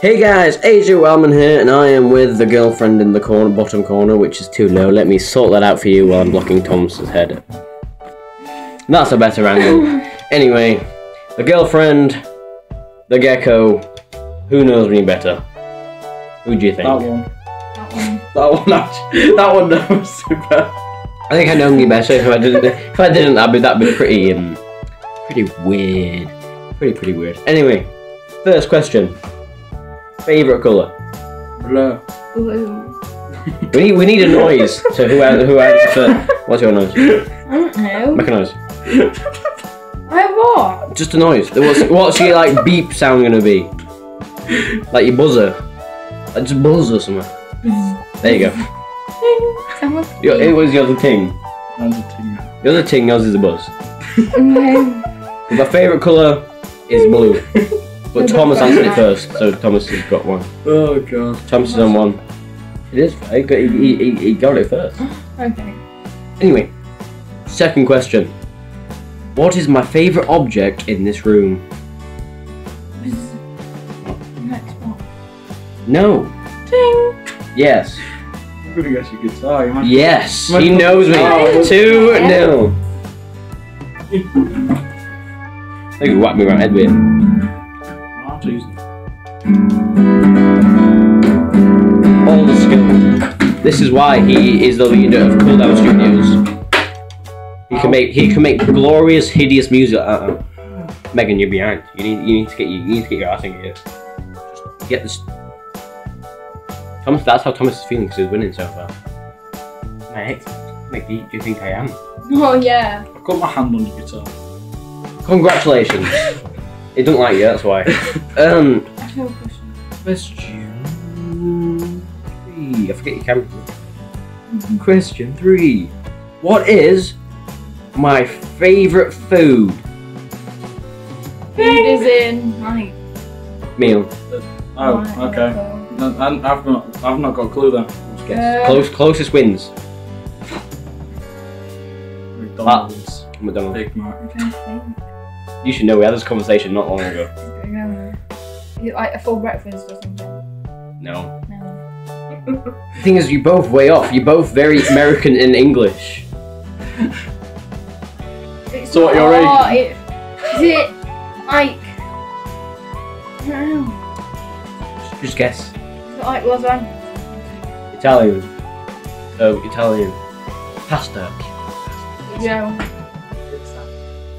Hey guys, AJ Wildman here, and I am with the girlfriend in the corner, bottom corner, which is too low. Let me sort that out for you while I'm blocking Thomas's head. That's a better angle. Anyway, the girlfriend, the gecko, who knows me better? Who do you think? That one. That one. That one. Actually, that one knows super. I think I know me better. If I didn't, if I didn't, that'd be that'd be pretty um, pretty weird. Pretty pretty weird. Anyway, first question. Favorite color. Blur. Blue. We need we need a noise to who has who has first. What's your noise? I don't know. Make a noise. I what? Just a noise. What's what's your like beep sound gonna be? Like your buzzer. Like just buzz or something. There you go. Someone. Your, it was your other ting. Mine's a ting. Your other ting, yours is a buzz. My favourite colour is blue. But Yeah, Thomas answered it first, so Thomas has got one. Oh god. Thomas is on one. It is. He got, he, he, he got it first. Okay. Anyway, second question. What is my favourite object in this room? Next one. No. Ding. Yes. I'm gonna guess your guitar. You might. Yes. My- He knows me. Oh. Two Yeah. nil. They could whack me around the head with it. I'll to use it. all the skill. This is why he is the leader of Cool Down Studios. He can make he can make glorious, hideous music. Uh-uh. Megan, you're behind. You need you need to get you, need to get your ass in gear. Just get this. Thomas, that's how Thomas is feeling because he's winning so far. Mate, Mick, do you, do you think I am? Oh yeah. I've got my hand on the guitar. Congratulations. he don't like you, that's why. Um, I have a question. Question three. I forget your camera. Question three. What is my favourite food Food is in like. meal? Oh, okay. No, and I've not. I've not got a clue then. Guess. Uh, Close, closest wins. McDonald's. McDonald's. Big Mac. I'm trying to think. You should know we had this conversation not long ago. I don't. Is like a full breakfast or something? No. No. The thing is, you both way off. You're both very American in English. It's So what, you're ready? It, is it like? I don't know. Just guess. Is it like lasagna? Italian. Oh, Italian. Pasta. Yeah.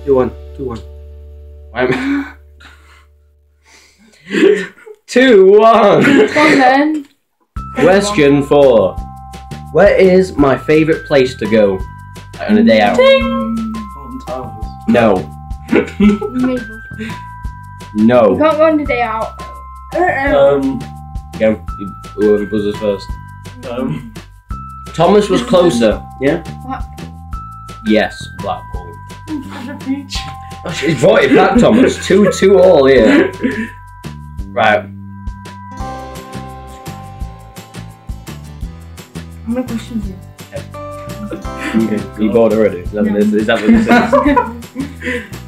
Two one. Two one. Why am Two one. Come then. Question four. Where is my favourite place to go on a day out? Alton Towers. No. Maple. You No. can't go on the day out. I don't. Um. Go. You- Whoever buzzes first. Um. Thomas was closer. Yeah. What? Yes. Blackpool. Beach. Oh, shit, he's brought it back, Thomas. two, two all here. Right. How many questions is Okay. You bored already? Is that, No. is, is that what?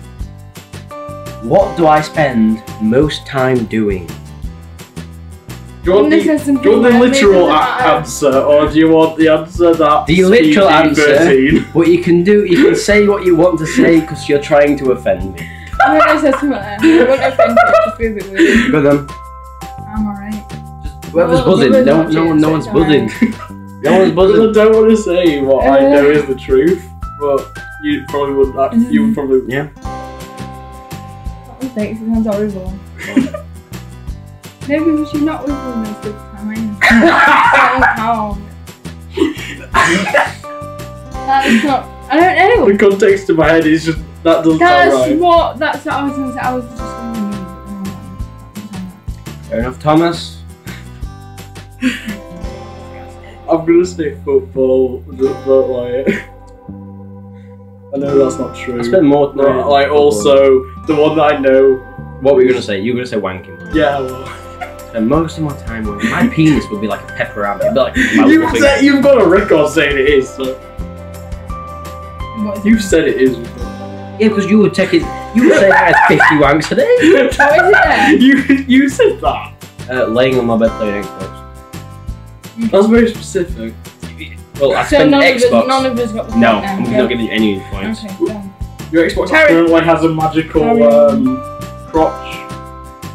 What do I spend most time doing? Do you want the, do you want the literal makes a- it matter. answer, or do you want the answer that The literal answer? 13? What you can do, you can say what you want to say because you're trying to offend me. I'm gonna say something like that. I won't offend you, just be a bit weird. Go then. I'm alright. Whoever's Well, buzzing, whoever's no, no, one, no one's it's buzzing. No one's Because buzzing. I don't want to say what I know Uh. is the truth, but you probably wouldn't. act- You would probably. Yeah. That was fake, it sounds horrible. Maybe we should not with me most of the time. That don't count. That's not. I don't know. The context in my head is just that doesn't That's sound right. what. That's what I was gonna say. I was just gonna use. Mm, Fair enough, Thomas. I'm gonna say football, but but, like. I know that's not true. I spend more. But, like also the one that I know. What were you gonna say? You were gonna say wanking. Yeah. Well, And most of my time, with my penis would be like a pepperami. It'd be like you've, said, you've got a record saying it is. So you said it is. Yeah, because you would take it. You would say I had 50 wanks a day. What is it then? you you said that. Uh, laying on my bed playing Xbox. That's very specific. Well, I So spent none of, us, Xbox. none of us got the no, now. I'm yeah. not getting any points. Okay, done. Your Xbox Carry- currently has a magical Carry um, crotch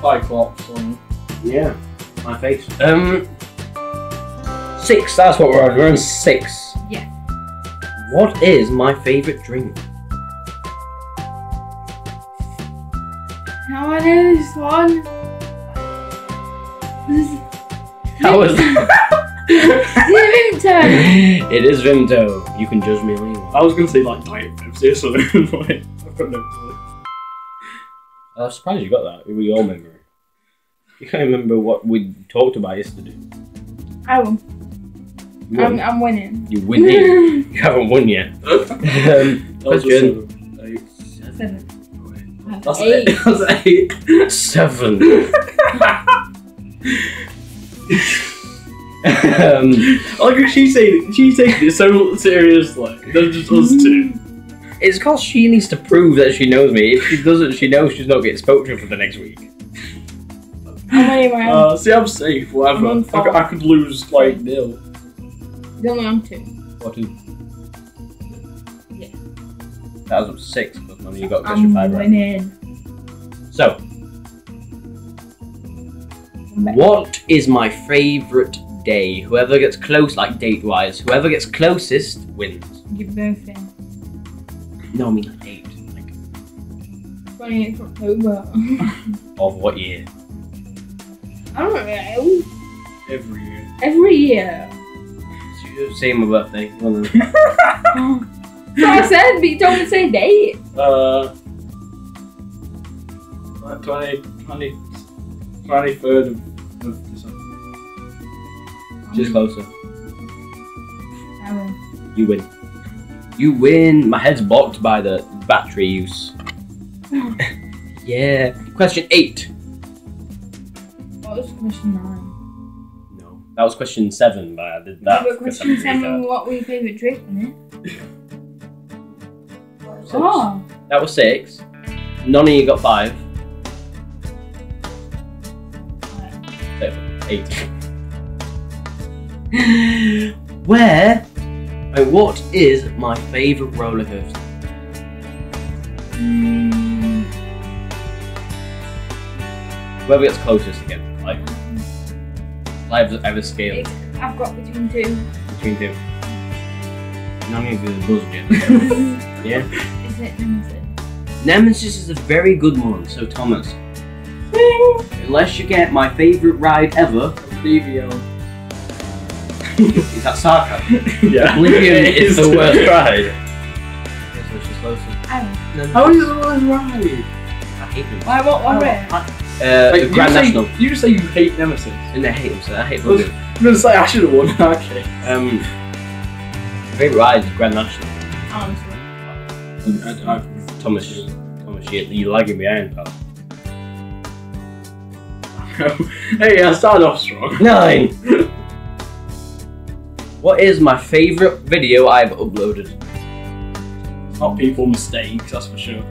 cyclops on. Yeah, my face. Um, six. That's what we're on. We're on six. Yeah. What is my favorite drink? How I know this one? This is That was. Vimto. it is Vimto. You can judge me all you want. I was gonna say like Diet Pepsi or something. I've got no clue. I'm surprised you got that. We all remember. It. You can't remember what we talked about yesterday. I will. You, I'm. I'm winning. You're winning. you haven't won yet. um, That was question seven. Seven. That's Eight. eight. That's eight. seven. um, Like she's saying, she's taking it so seriously. Than just us two. it's because she needs to prove that she knows me. If she doesn't, she knows she's not getting spoken to for the next week. I'm winning my own. Uh, see, I'm safe. Whatever. I'm I, could, I could lose like nil. He's only on two. What two? Yeah. That was up six, but then you got question I'm five right. winning. So, what is my favourite day? Whoever gets close, like date wise, whoever gets closest wins. Your birthday. No, I mean like date. Like, 28th October. of what year? I don't know. Every year. Every year. Say my birthday. So I said, but you don't say date. Uh, 20, 20, 23rd of, of December. Just closer. I will. You win. You win. My head's blocked by the battery use. yeah. Question eight. Question nine? No, that was question seven, but I did that. But because question seven, what were your favourite drink? Six. Oh. That was six. None of you got five. Seven. Eight. Where and what is my favourite roller coaster? Mm, Whoever gets closest again. Like, I have, I have a scale I've got between two. between two. None of you have buzzed yet. yeah? Is it Nemesis? Nemesis is a very good one, so Thomas. Unless you get my favourite ride ever, DVL. is that sarcasm? yeah. Oblivion It is the worst ride. Yes, which is closer. Oh. I don't. How is it the worst ride? I hate them. Why, what, what, Oh, rare? Uh, Wait, the you Grand say- National. You just say you hate Nemesis. And I hate them, so I hate Was- them. I'm gonna say I should have won. okay. Um, favourite ride is Grand National. Honestly. Thomas, Thomas, you, you're lagging behind, pal. hey, I started off strong. Nine. what is my favourite video I've uploaded? It's not people mistakes, that's for sure.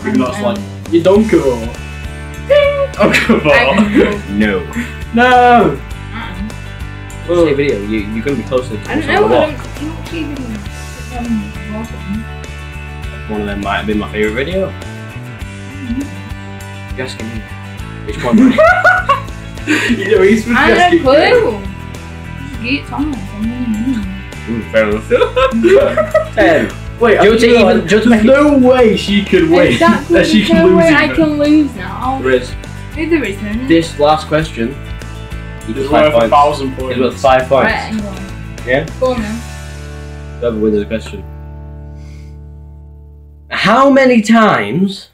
Even though it's Um, like, you don't go. Don't go. No. No! Uh-uh. Say video. You you're gonna be closer to I don't know. on I what? don't, you don't see. Um, awesome. One of them might have been my favourite video. Mm-hmm. You're asking me. Which one? you know, he's I don't have a clue. Just get Thomas. I'm winning. Mm, fair enough. Ten. Wait, Do I you think want to like, even- do you want to there's no way she could win. Exactly. that she can no lose way I can lose now. Oh. There is. No, there isn't. This last question equals It's five worth a points. thousand It's points. worth five points. Right, hang. Yeah? Go on then. Whoever wins the question. How many times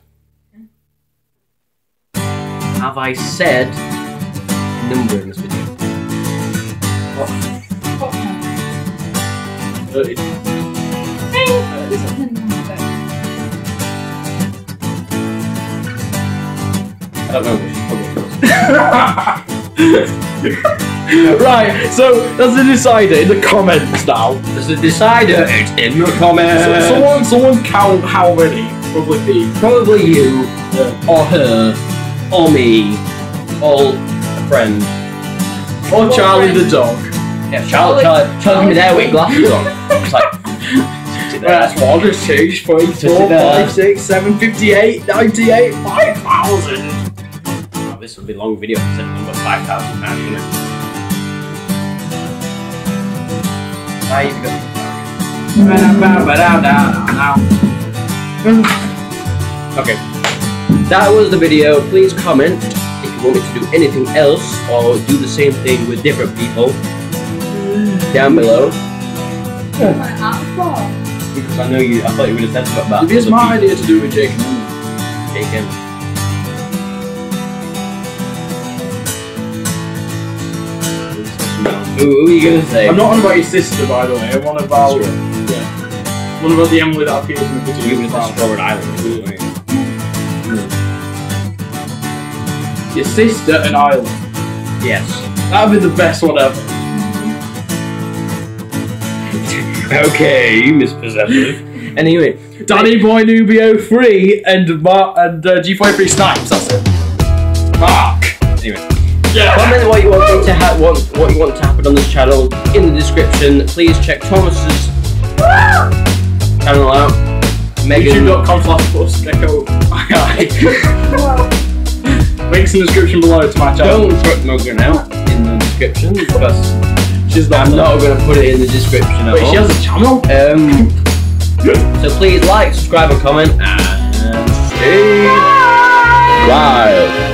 have I said number in this video? Fuck no. I don't know. which is probably right, so that's the decider in the comments now. There's a decider. It's in the comments. So, someone, someone count how many. Probably be. Probably you, Yeah. or her, or me, or a friend. Or Charlie the dog. Yeah, Charlie, Charlie, Charlie can be there with glasses on. It's like, sit Well, there. that's one, two, three, four, it there. five, six, seven, fifty-eight, ninety-eight, five thousand. Oh, this will be a long video. It's number five thousand pounds, isn't it? Why you got? Okay, that was the video. Please comment if you want me to do anything else or do the same thing with different people down below. My apple. Because I know you. I thought you would have said about. Be a other smart people idea to do it with Jake and Emma. Who, who are you gonna say? I'm not on about your sister, by the way. I'm on about yeah. One about the Emily that appears in the video. You would have Strawberry Island. Your sister and Island. Yes. That'd be the best one ever. Okay, Miss Possessive. anyway, Danny Boy Nubio 3 and Mar- and uh, G53 Snipes, that's it. Mark! anyway. Yeah! Comment what you want to ha- want what you want to happen on this channel in the description. Please check Thomas's channel out. YouTube.com slash plus gecko. Links in the description below to my channel. Don't put Megan out in the description because She's not. I'm not going to put it in the description at Wait, she has a channel? Um, so please like, subscribe, and comment, and stay wild.